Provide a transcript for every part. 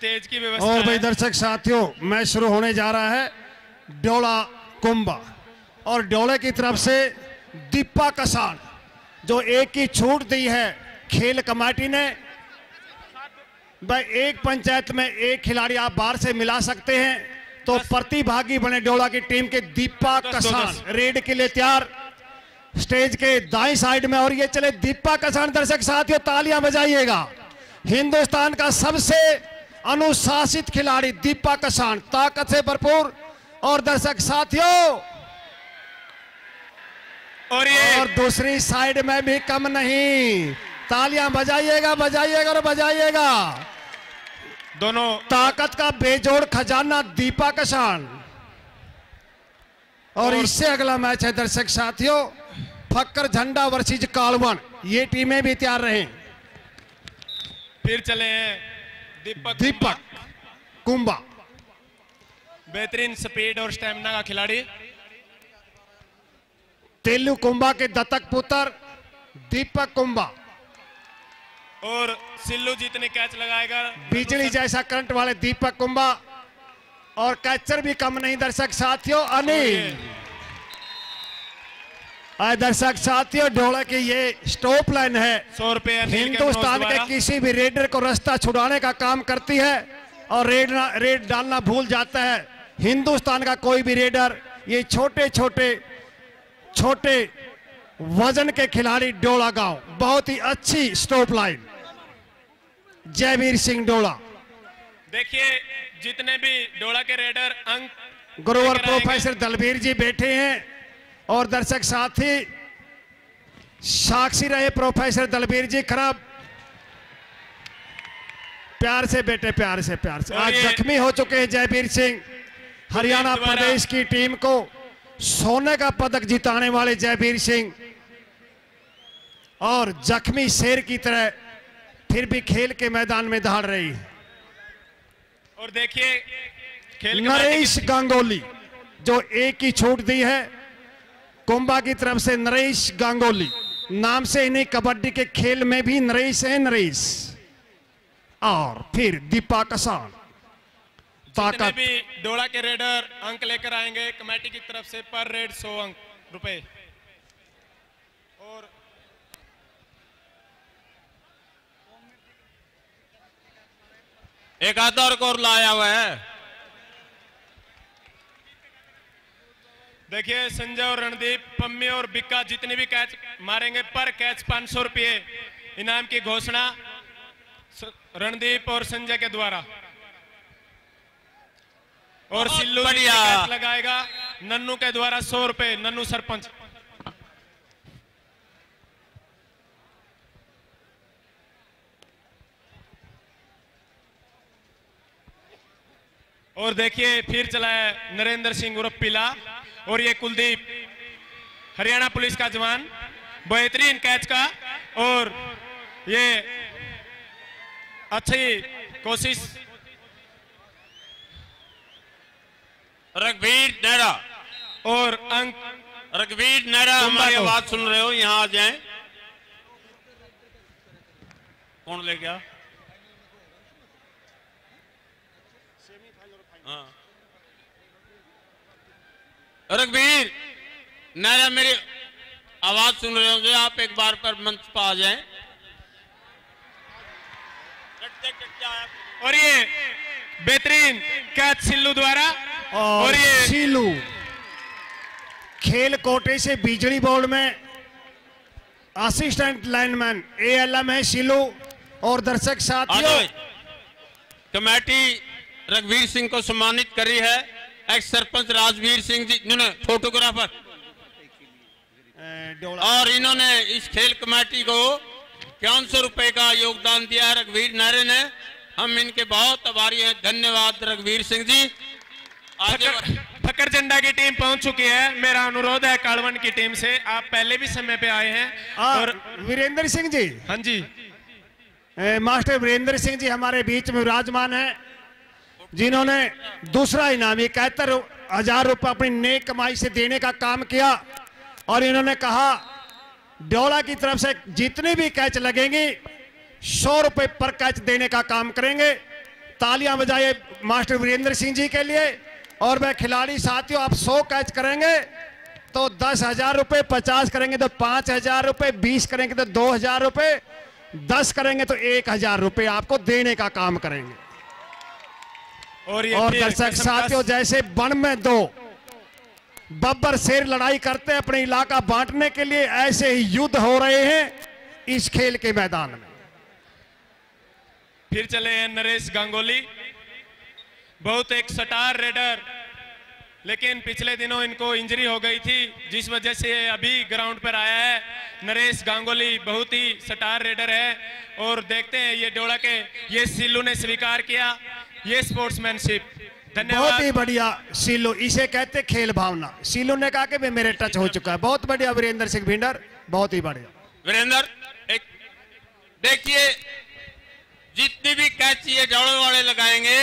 Stage की व्यवस्था और भाई दर्शक साथियों मैच शुरू होने जा रहा है डोला कुंभा। और डोले की तरफ़ से दीपा कसान जो एक की छूट दी है खेल कमेटी ने। भाई एक पंचायत में एक खिलाड़ी आप बाहर से मिला सकते हैं तो प्रतिभागी बने डोला की टीम के दीपा कसान रेड के लिए तैयार। स्टेज के दाई साइड में और ये चले दीपा कसान दर्शक साथियों तालियाँ बजाइएगा। हिंदुस्तान का सबसे अनुशासित खिलाड़ी दीपा कसान ताकत से भरपूर। और दर्शक साथियों और ये और दूसरी साइड में भी कम नहीं। तालियाँ बजाइएगा बजाइएगा और बजाइएगा। दोनों ताकत का बेजोड़ खजाना दीपा कसान। और और- इससे अगला मैच है दर्शक साथियों फक्कर झंडा वर्सेज कालवन। ये टीमें भी तैयार रहे। फिर चले हैं। दीपक दीपक कुंभा बेहतरीन स्पीड और स्टेमिना का खिलाड़ी। तेलू कुंभा के दत्तक पुत्र दीपक कुंभा और सिल्लू जितने कैच लगाएगा। बिजली जैसा करंट वाले दीपक कुंभा और कैचर भी कम नहीं दर्शक साथियों अनिल। दर्शक साथियों की ये स्टॉप लाइन है। सौ रुपए हिंदुस्तान के किसी भी रेडर को रास्ता छुड़ाने का काम करती है और रेड रेड डालना भूल जाता है। हिंदुस्तान का कोई भी रेडर ये छोटे छोटे छोटे वज़न के खिलाड़ी डोला गाँव। बहुत ही अच्छी स्टॉप लाइन जयवीर सिंह डोला। देखिए जितने भी डोला के रेडर अंक गुरुवर प्रोफेसर दलबीर जी बैठे हैं। और दर्शक साथी साक्षी रहे प्रोफेसर दलबीर जी खराब। प्यार से बेटे प्यार से प्यार से। आज जख्मी हो चुके हैं जयवीर सिंह। हरियाणा प्रदेश की टीम को सोने का पदक जिताने वाले जयवीर सिंह। और जख्मी शेर की तरह फिर भी खेल के मैदान में दहाड़ रही है। और देखिए नरेश गांगोली जो एक ही छूट दी है कुंभा की तरफ़ से नरेश गांगोली नाम से इन्हें कबड्डी के खेल में भी नरेश है नरेश। और फिर दीपा कसान। ताकत। भी डोला के रेडर अंक लेकर आएँगे कमेटी की तरफ़ से पर रेड सौ अंक रुपए। और एक आधा और लाया हुआ है। देखिए संजय और रणदीप पम्मी और बिक्का जितने भी कैच मारेंगे पर कैच पाँच सौ रुपये इनाम की घोषणा रणदीप और संजय के द्वारा। और सिल्लू कैच लगाएगा नन्नू के द्वारा सौ रुपए नन्नू सरपंच। और देखिए फिर चला है नरेंद्र सिंह उर्फ़ पीला और ये कुलदीप हरियाणा पुलिस का जवान बेहतरीन कैच का और ये अच्छी कोशिश रघुवीर नेहरा और अंक रघुवीर नेहरा हमारी। आवाज़ सुन रहे हो यहाँ आ जाए कौन ले गया हाँ। रघुवीर नेहरा मेरी आवाज़ सुन रहे होंगे आप एक बार पर मंच पर आ जाए। और ये बेहतरीन कैच सिल्लू द्वारा और, और ये सीलू खेल कोटे से बिजली बोर्ड में असिस्टेंट लाइनमैन एएलएम है सीलू और दर्शक साथियों। कमेटी रघुवीर सिंह को सम्मानित करी है। एक्स सरपंच राजवीर सिंह जी इन्होंने फोटोग्राफर और इन्होंने इस खेल कमेटी को इक्यावन सौ रुपए का योगदान दिया है रघुवीर नारे ने। हम इनके बहुत आभारी हैं। धन्यवाद रघुवीर सिंह जी। आगे फकर, झंडा की टीम पहुँच चुकी है। मेरा अनुरोध है कालवन की टीम से। आप पहले भी समय पे आए हैं और और वीरेंद्र सिंह जी। हाँ जी। ए, मास्टर वीरेंद्र सिंह जी हमारे बीच में विराजमान है। जिन्होंने दूसरा इनाम इकहत्तर हज़ार रुपये अपनी नेक कमाई से देने का काम किया और इन्होंने कहा, डोला की तरफ़ से जितने भी कैच लगेंगे, सौ रुपए पर कैच देने का काम करेंगे। तालियाँ बजाइए मास्टर वीरेंद्र सिंह जी के लिए और मैं खिलाड़ी, साथियों, आप सौ कैच करेंगे तो दस हज़ार रुपये पचास करेंगे तो पाँच हज़ार रुपये बीस करेंगे तो दो हज़ार रुपये दस करेंगे तो एक हज़ार रुपये आपको देने का काम करेंगे। और और दर्शक साथियों जैसे वन में दो। बब्बर शेर लड़ाई करते हैं अपने इलाका बांटने के लिए ऐसे ही युद्ध हो रहे हैं इस खेल के मैदान में। फिर चले हैं नरेश गांगुली। बहुत एक सटार रेडर लेकिन पिछले दिनों इनको इंजरी हो गई थी जिस वजह से अभी ग्राउंड पर आया है। नरेश गांगुली बहुत ही सटार रेडर है और देखते हैं ये डोड़ा के ये सिल्लू ने स्वीकार किया। ये स्पोर्ट्समैनशिप बहुत ही बढ़िया सीलू इसे कहते खेल भावना। सीलू ने कहा कि भी मेरे टच हो चुका है। बहुत बढ़िया वीरेंद्र सिंह भिंडर। बहुत ही बढ़िया। वीरेंद्र एक देखिए जितनी भी कैच ये दौड़े वाले लगाएँगे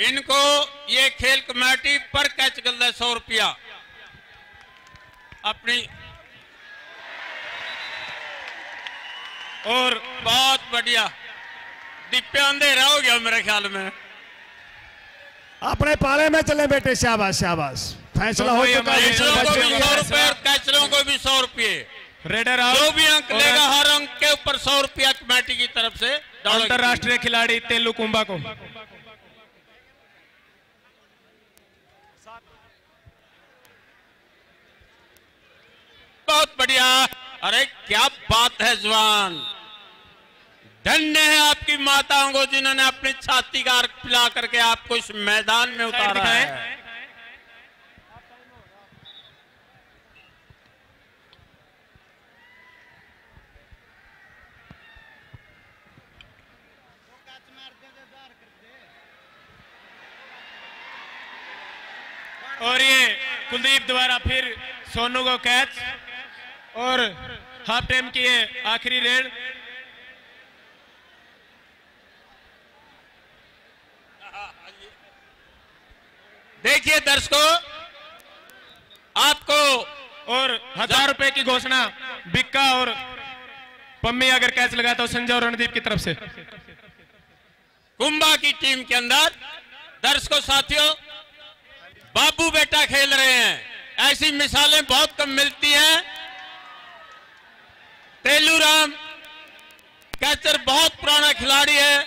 इनको ये खेल कमेटी पर कैच कर है सौ रुपया। अपनी और बहुत बढ़िया। दिप्या अंधेरा हो गया मेरे ख्याल में। अपने पाले में चले बेटे शाबाश शाबाश। फैसला हो चुका है। को भी सौ लिए। रुपए और कैचरों को भी सौ रुपये। रेडर जो भी अंक लेगा हर अंक के ऊपर सौ रुपया कमेटी की तरफ़ से। अंतरराष्ट्रीय खिलाड़ी तेलू कुंभा को। बहुत बढ़िया। अरे क्या बात है जवान। धन्य है आपकी माताओं को जिन्होंने अपनी छाती का अर्क पिला करके आपको इस मैदान में उतारा है। और ये कुलदीप द्वारा फिर सोनू को कैच। और हाफ़ टाइम की आखिरी रेड। देखिए दर्शकों आपको और हज़ार रुपए की घोषणा बिक्का और पम्मी अगर कैच लगा तो संजय और रणदीप की तरफ़ से। कुंभा की टीम के अंदर दर्शकों साथियों बाबू बेटा खेल रहे हैं। ऐसी मिसालें बहुत कम मिलती हैं। तेलूराम कैचर बहुत पुराना खिलाड़ी है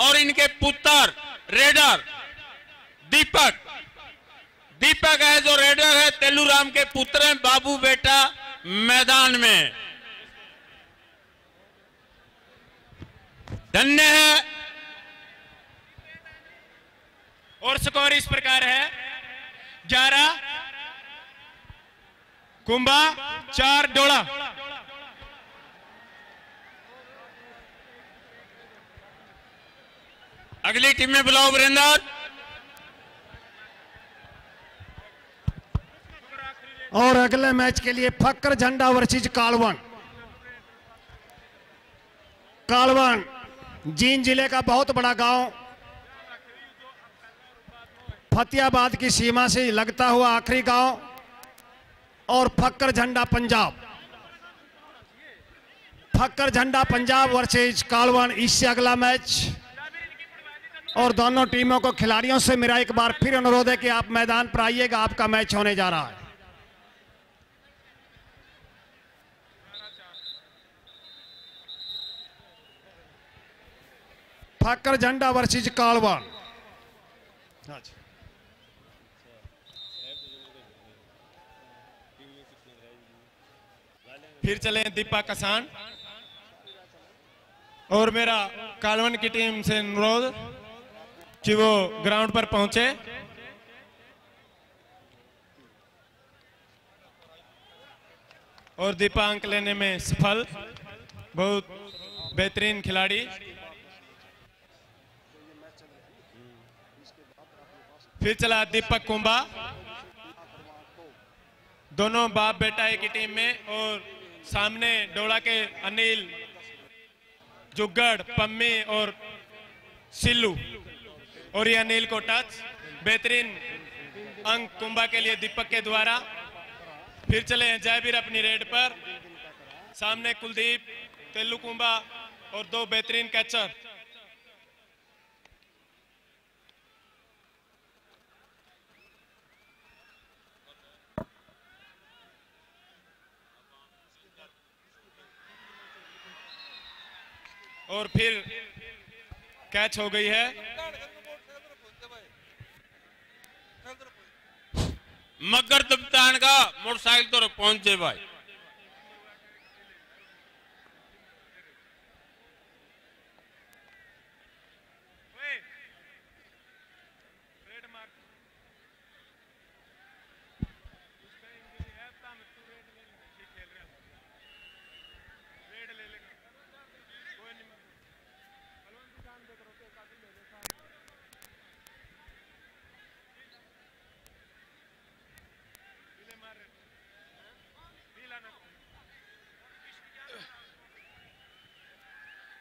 और इनके पुत्र रेडर दीपक दीपक है जो रेडर है, तेलूराम के पुत्र हैं, बाबू बेटा मैदान में। धन्य है। और स्कोर इस प्रकार है। ग्यारह कुंभा चार, डोला। अगली टीम में बुलाओ, वीरेंद्र। और अगले मैच के लिए फक्कर झंडा वर्सेज कालवन। कालवन, जींद ज़िले का बहुत बड़ा गाँव। फतेहाबाद की सीमा से लगता हुआ आखिरी गाँव और फक्कर झंडा पंजाब। फक्कर झंडा पंजाब वर्सेज कालवन, इससे अगला मैच। और दोनों टीमों को खिलाड़ियों से मेरा एक बार फिर अनुरोध है कि आप मैदान पर आइएगा, आपका मैच होने जा रहा है। फाकर झंडा वर्सेज कालवान फिर चले दीपा कसान। और मेरा कालवन की टीम से अनुरोध कि वो ग्राउंड पर पहुँचे। और दीपा अंक लेने में सफल, बहुत बेहतरीन खिलाड़ी। फिर चला दीपक कुंभा दोनों बाप बेटा एक ही टीम में और सामने डोड़ा के अनिल जुगड़ पम्मी और सिल्लू। और ये अनिल को टच बेहतरीन अंक कुंभा के लिए दीपक के द्वारा। फिर चले हैं जयवीर अपनी रेड पर। सामने कुलदीप तेलू कुंभा और दो बेहतरीन कैचर और फिर कैच हो गई है। मगर दबतान का मोटरसाइकिल तो पहुँचे भाई।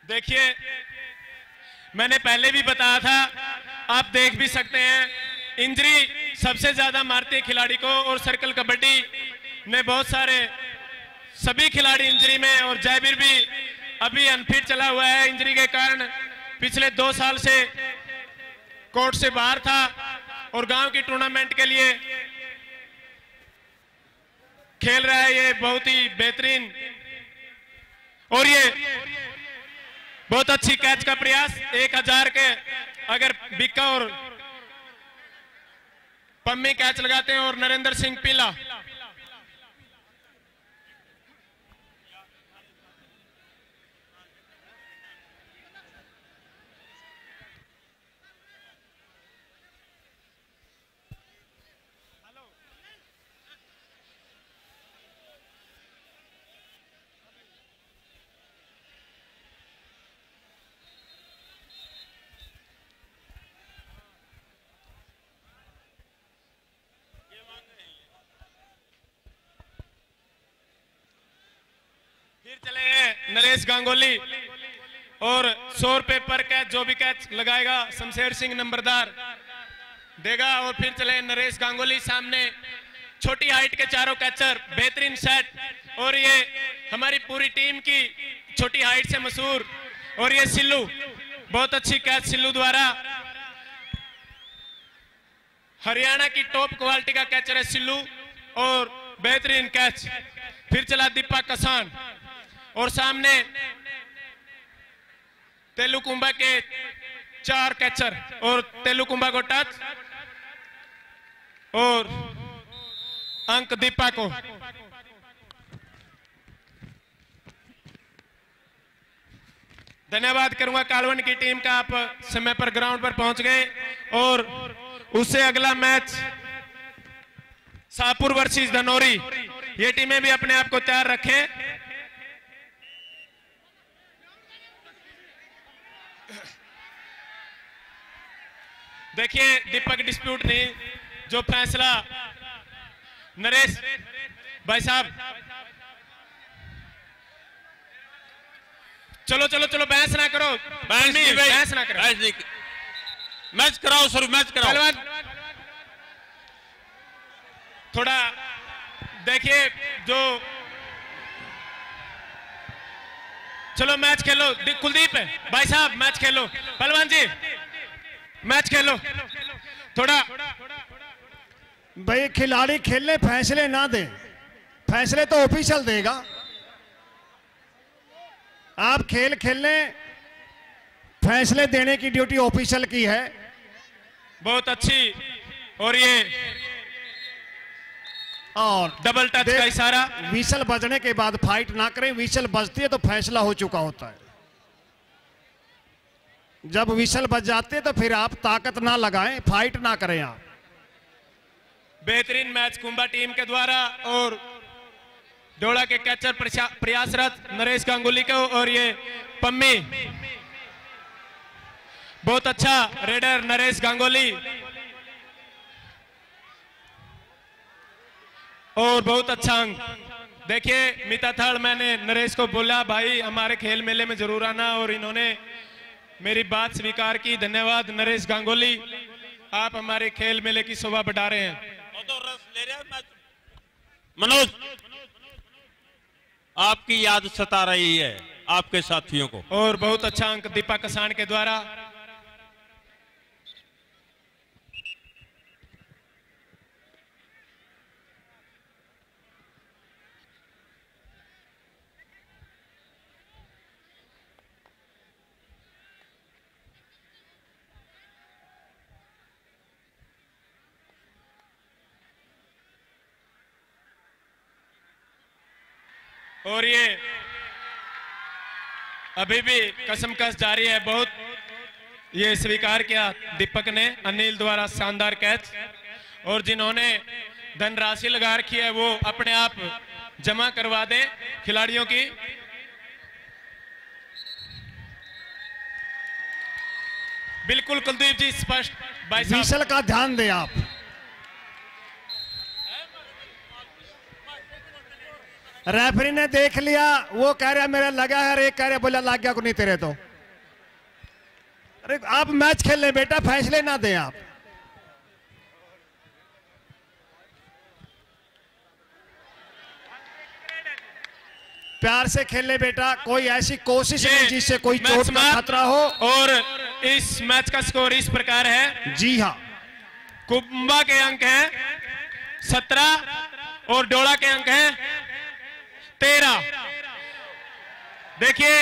देखिए, मैंने पहले भी बताया था, आप देख भी सकते हैं, इंजरी सबसे ज़्यादा मारती है खिलाड़ी को और सर्कल कबड्डी ने बहुत सारे, सभी खिलाड़ी इंजरी में और जयवीर भी अभी अनफिट चला हुआ है इंजरी के कारण। पिछले दो साल से कोर्ट से बाहर था और गाँव की टूर्नामेंट के लिए खेल रहा है ये बहुत ही बेहतरीन। और ये बहुत अच्छी कैच का प्रयास। एक हज़ार के अगर बिक्का और पम्मी कैच लगाते हैं और नरेंद्र सिंह पीला। फिर चले हैं नरेश गांगुली। और सौ रुपए पर कैच, जो भी कैच लगाएगा, शमशेर सिंह नंबरदार देगा, और फिर चले नरेश गांगुली सामने। छोटी हाइट के चारों कैचर बेहतरीन सेट और ये हमारी पूरी टीम की छोटी हाइट से मशहूर। और ये सिल्लू, बहुत अच्छी कैच सिल्लू द्वारा। हरियाणा की टॉप क्वालिटी का कैचर है सिल्लू, और बेहतरीन कैच फिर चला दीपा कसान। और सामने तेलुकुंबा के चार कैचर और तेलुकुंबा को टच और अंक दीपा को। धन्यवाद करूँगा कालवन की टीम का, आप समय पर ग्राउंड पर पहुँच गए और उससे अगला मैच शाहपुर वर्सेस धनौरी। ये टीमें भी अपने आप को तैयार रखें। देखिए दीपक डिस्प्यूट नहीं जो फैसला नरेश भाई साहब। चलो चलो चलो बहस ना करो। बहस नहीं बहस ना करो। बहस नहीं। मैच कराओ सर मैच कराओ। पहलवान थोड़ा देखिए जो चलो मैच खेलो। कुलदीप भाई साहब मैच खेलो। पहलवान जी। मैच खेलो। थोड़ा भाई खिलाड़ी खेलने फैसले ना दे। फैसले तो ऑफिशियल देगा। आप खेल खेलने फैसले देने की ड्यूटी ऑफिशियल की है। बहुत अच्छी और ये और डबल टच का इशारा। विशल बजने के बाद फाइट ना करें। विशल बजती है तो फैसला हो चुका होता है। जब विशल बच जाते तो फिर आप ताकत ना लगाएँ फाइट ना करें आप। बेहतरीन मैच कुंभा टीम के द्वारा और डोड़ा के कैचर प्रयासरत नरेश गांगुली को और ये पम्मी। बहुत अच्छा रेडर नरेश गांगुली। और बहुत अच्छा अंक देखिए मिता थड़ मैंने नरेश को बोला, भाई, हमारे खेल मेले में ज़रूर आना। और इन्होंने मेरी बात स्वीकार की। धन्यवाद नरेश गांगुली। आप हमारे खेल मेले की शोभा बढ़ा रहे हैं। मनोज आपकी याद सता रही है आपके साथियों को। और बहुत अच्छा अंक दीपा कसान के द्वारा। और ये अभी भी कसमकस जारी है, बहुत ये स्वीकार किया दीपक ने, अनिल द्वारा शानदार कैच। और जिन्होंने धनराशि लगा रखी है, वो अपने आप जमा करवा दें खिलाड़ियों की। बिल्कुल कुलदीप जी, स्पष्ट। का ध्यान दें आप। रेफरी ने देख लिया वो कह रहा मेरा लगा है और एक कह रहा बोला लग गया को नहीं तेरे तो। अरे आप मैच खेल ले बेटा फैसले ना दें आप। प्यार से खेल ले बेटा कोई ऐसी कोशिश नहीं जिससे कोई चोट का खतरा हो। और इस मैच का स्कोर इस प्रकार है। जी हाँ। कुंभा के अंक हैं सत्रह और डोड़ा के अंक हैं तेरह देखिए